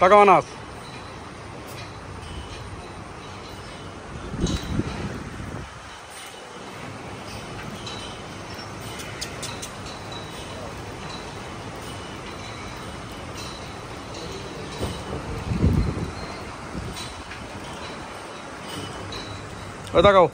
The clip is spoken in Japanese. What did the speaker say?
তাকাও আনাস ওই তাকাও